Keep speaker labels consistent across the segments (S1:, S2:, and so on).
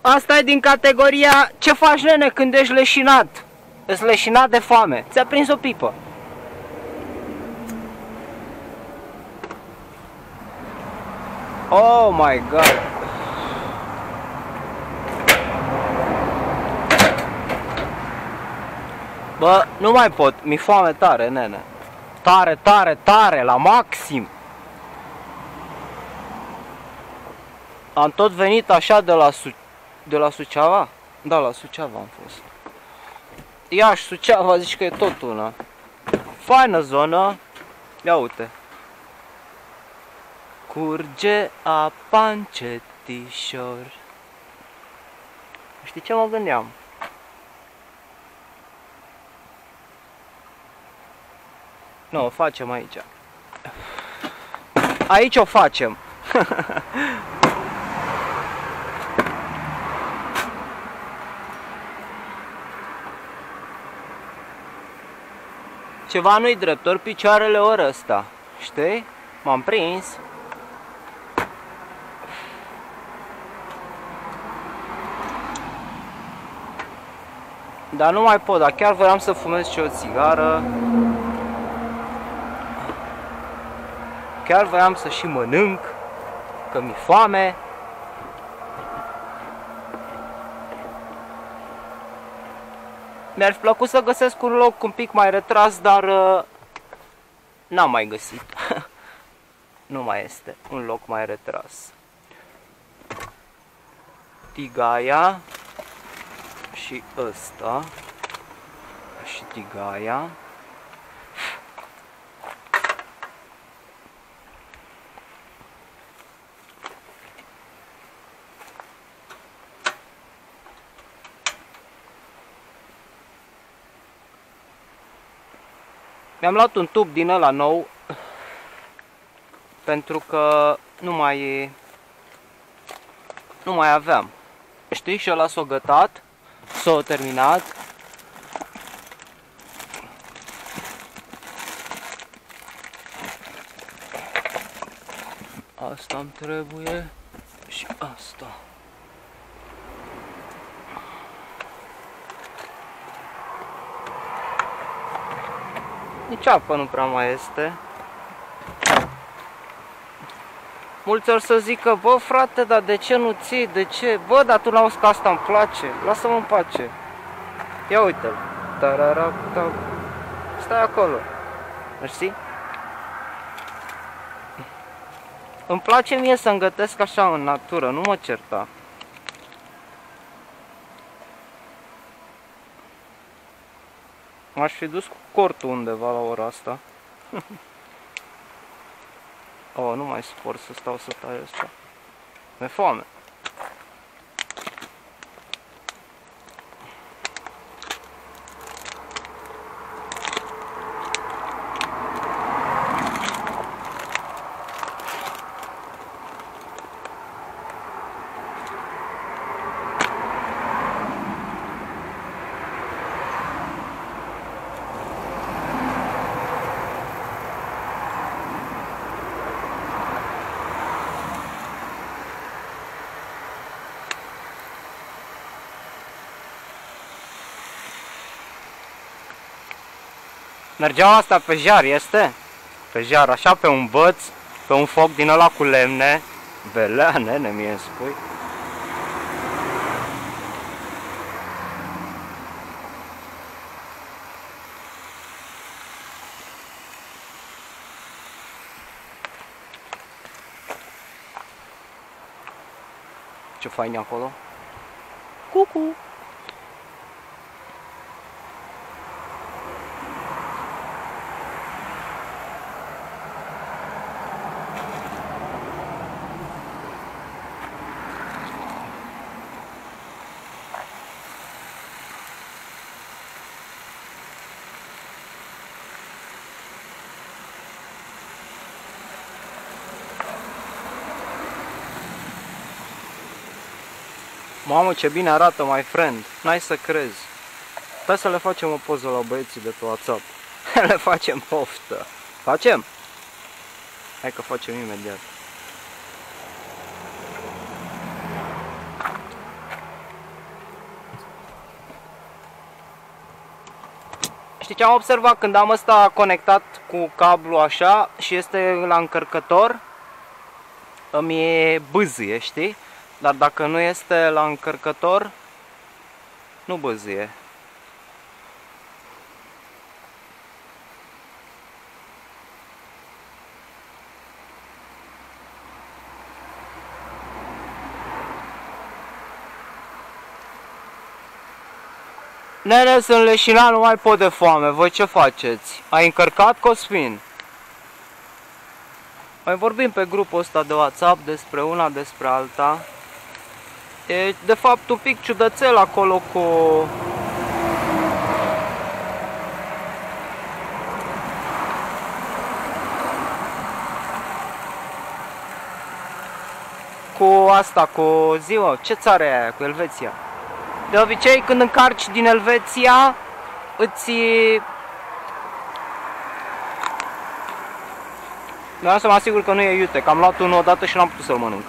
S1: Asta e din categoria ce faci nene când ești leșinat. Ești leșinat de foame. Ți-a prins o pipă. Oh my god. Bă, nu mai pot, mi foame tare, nene. Tare, tare, tare, la maxim. Am tot venit așa de la, Su de la Suceava? Da, la Suceava am fost. Iași, Suceava, zici că e tot una. Faină zonă. Ia uite. Curge apa încetișor. Știi ce mă gândeam? Nu, o facem aici. Aici o facem. Ceva nu-i drept, ori picioarele ori ăsta. Știi? M-am prins. Dar nu mai pot, dar chiar vreau să fumez și o țigară. Chiar vreau să și mănânc, că mi-e foame. Mi-ar fi plăcut să găsesc un loc un pic mai retras, dar uh, n-am mai găsit. nu mai este un loc mai retras. Tigaia și ăsta și tigaia. Mi-am luat un tub din ăla nou pentru că nu mai nu mai aveam. Știi, și ăla s-a gătat, s-a terminat. Asta îmi trebuie și asta. Nici apă nu prea mai este. Mulți or să zică, bă frate, dar de ce nu ții, de ce? Bă, dar tu n-auzi că asta îmi place, lasă-mă în pace. Ia uite-l. Stai acolo. Știi? Îmi place mie să-mi gătesc așa în natură, nu mă certa. M-aș fi dus cu cortul undeva la ora asta. oh, nu mai suport să stau să tai asta. Mi-e foame. Mergeau asta pe jar, este? Pe jar, așa pe un băț, pe un foc din ăla cu lemne. Belea, nene, mie îmi spui. Ce fain e acolo? Cucu! Mamă, ce bine arată, my friend! N-ai să crezi! Stai să le facem o poză la băieții de pe WhatsApp. le facem poftă! Facem? Hai că facem imediat. Știi ce am observat când am ăsta conectat cu cablu așa și este la încărcător? Îmi e bâzie, știi? Dar dacă nu este la încărcător, nu băzie. Nene, sunt leșinat, nu mai pot de foame. Voi ce faceți? Ai încărcat, Cosmin? Mai vorbim pe grupul ăsta de WhatsApp despre una, despre alta. E de fapt un pic ciudățel acolo cu... Cu asta, cu ziua, ce țară e aia, cu Elveția? De obicei când încarci din Elveția, îți... Vreau să mă asigur că nu e iute, că am luat unul odată și n-am putut să-l mănânc.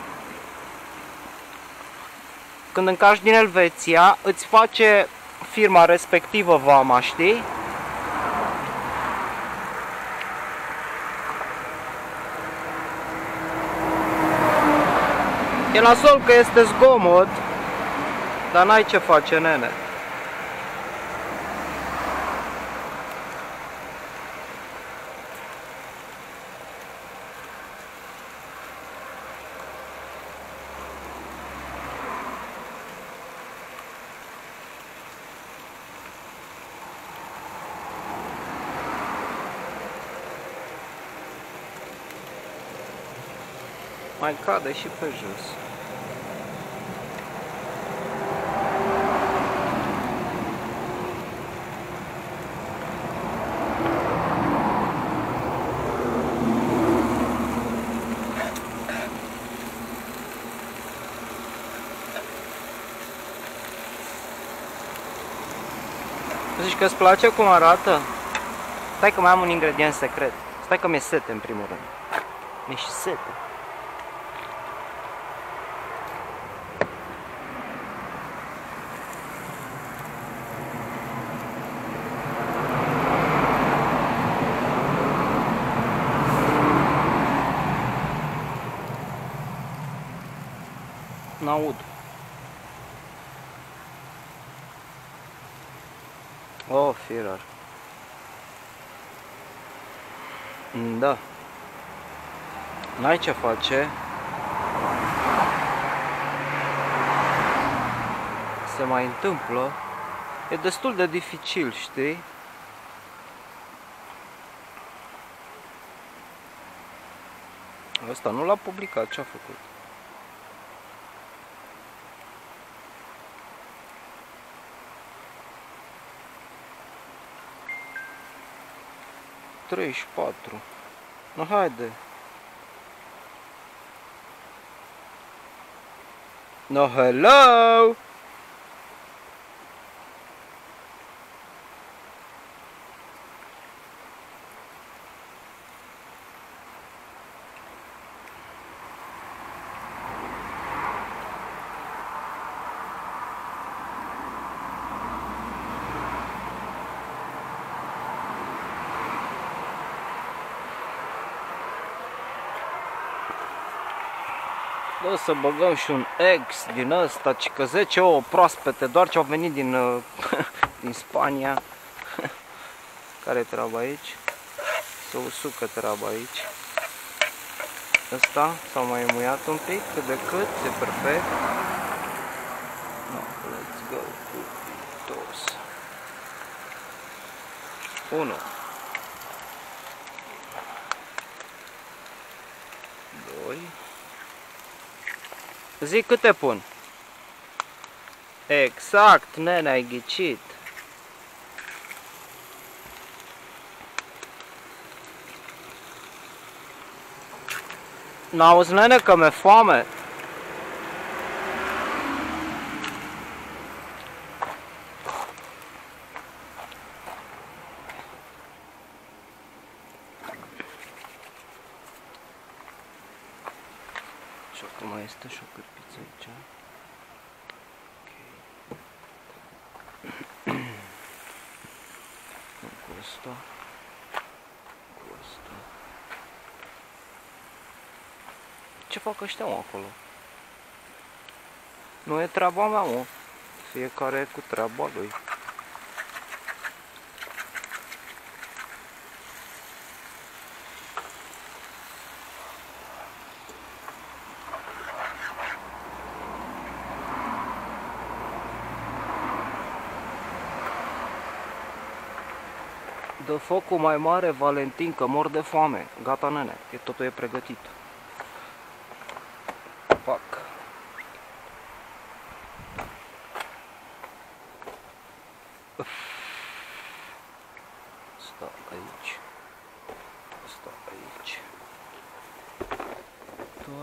S1: Când încarci din Elveția, îți face firma respectivă vama, știi? E nasol că este zgomot, dar n-ai ce face, nene. Mai cade și pe jos. Zici că îți place cum arată? Stai că mai am un ingredient secret. Stai că mi-e sete în primul rând. Mi-e și sete. N-aud. Oh, Führer. Da. N-ai ce face. Se mai întâmplă. E destul de dificil, știi? Asta nu l-a publicat, ce-a făcut? Treizeci și patru. Nu, haide. No, hello! Bă, să băgăm și un ex din ăsta, ci că 10 ouă proaspete, doar ce au venit din, uh, din Spania. Care e treaba aici? Să usucă treaba aici. Ăsta s-a mai muiat un pic, cât de cât, e perfect. No, let's go cu dos. 1 Zic câte pun. Exact, nene, ai ghicit. N-auzi, nene, că mi-e foame. Și acum este și o cârpiță aici. Ok. asta. Cu asta. Ce fac ăștia mă, acolo? Nu e treaba mea, mă. Fiecare cu treaba lui. Dă focul mai mare, Valentin, că mor de foame. Gata, nene, e, totul e pregătit.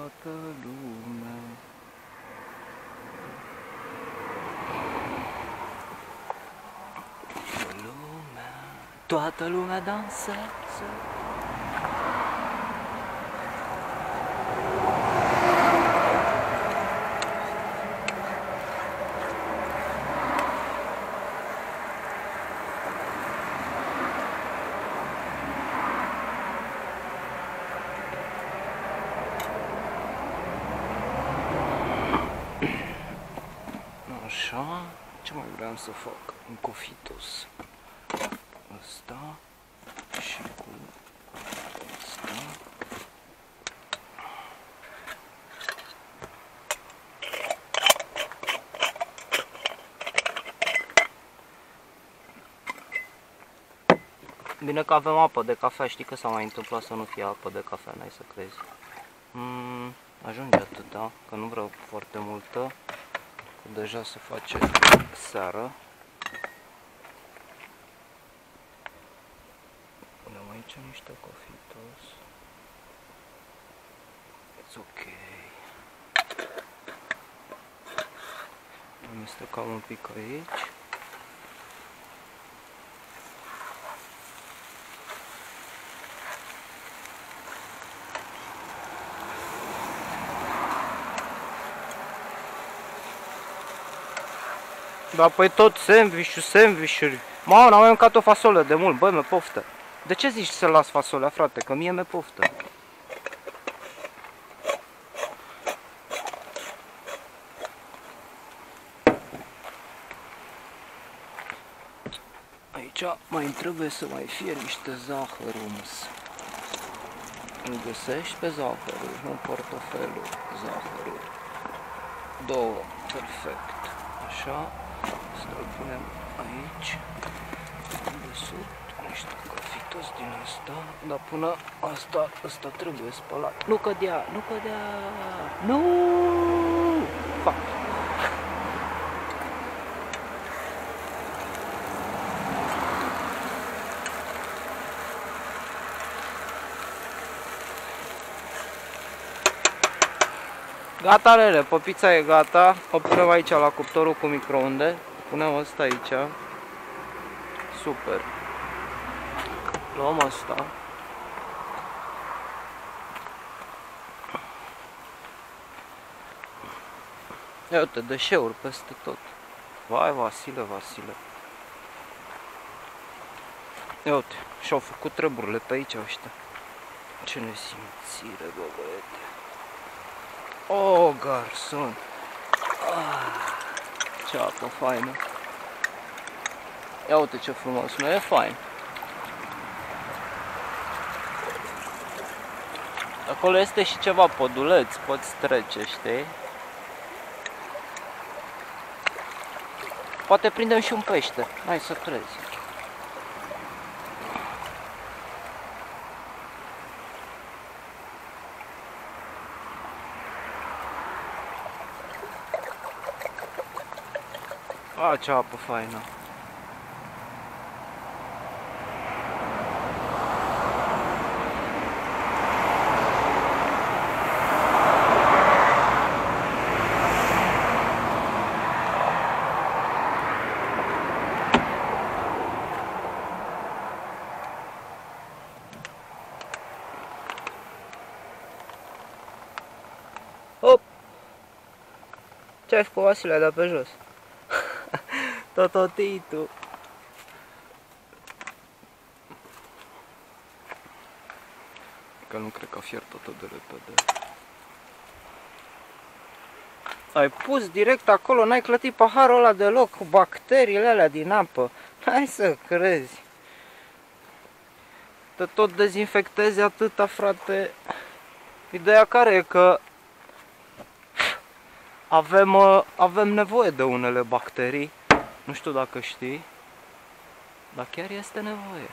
S1: Pekaluma Pekaluma Toi danse. Ce mai vreau să fac? Un cofitos. Asta și cu asta. Bine că avem apă de cafea, știi că s-a mai întâmplat să nu fie apă de cafea, n-ai să crezi. Mm, ajunge atâta, că nu vreau foarte multă, că deja se face seară. Punem aici niște cofitos. It's ok. Amestecăm un pic aici. Da, păi tot sandwich sandwich-uri. Mamă, n-am mai mâncat o fasolă de mult, băi, mi poftă. De ce zici să las fasolea, frate? Că mie mi poftă. Aici mai trebuie să mai fie niște zahărums. Îl găsești pe zahărul, nu în portofelul, zahărul. Două, perfect. Așa, să-l punem aici, de sub, niște cofitos din asta, dar până asta, asta trebuie spălat. Nu cădea, nu cădea, nu! Fac. Gata, Lele, păpița e gata. O punem aici la cuptorul cu microunde. Punem asta aici. Super. Luăm asta. Ia uite, deșeuri peste tot. Vai, Vasile, Vasile. Ia uite, și-au făcut treburile pe aici ăștia. Ce nesimțire, bă, băiete. Oh, garson. Ah, ce apă faină. Ia uite ce frumos, nu e fain. Acolo este și ceva poduleț, poți trece, știi? Poate prindem și un pește. Hai să crezi. A, ce apă faină. Hop! Ce ai făcut, Vasile, de pe jos? Tototito. Că nu cred că a fiert atât de repede. Ai pus direct acolo, n-ai clătit paharul ăla deloc cu bacteriile alea din apă. Hai să crezi. Te tot dezinfectezi atâta, frate. Ideea care e că avem, uh, avem nevoie de unele bacterii nu știu dacă știi, dar chiar este nevoie.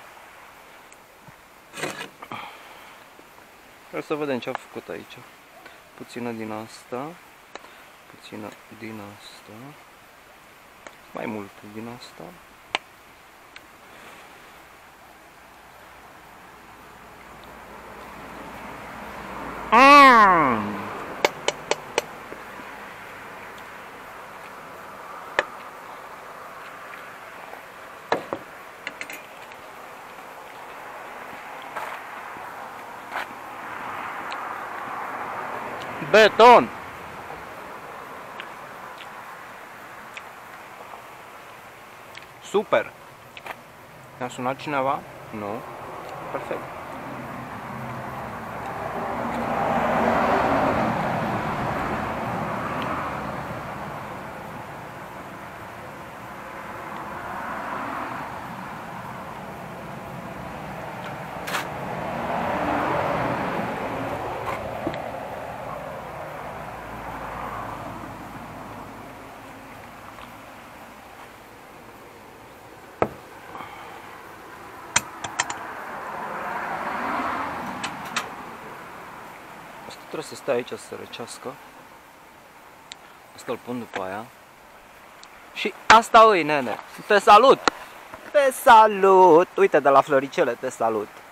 S1: Vreau să vedem ce a făcut aici. Puțină din asta, puțină din asta, mai mult din asta. Beton! Super! Mi-a sunat cineva? Nu. Perfect. Trebuie să stea aici să se răcească. Asta îl pun după aia. Și asta îi, nene. Te salut! Te salut! Uite, de la Floricele te salut! Uhu!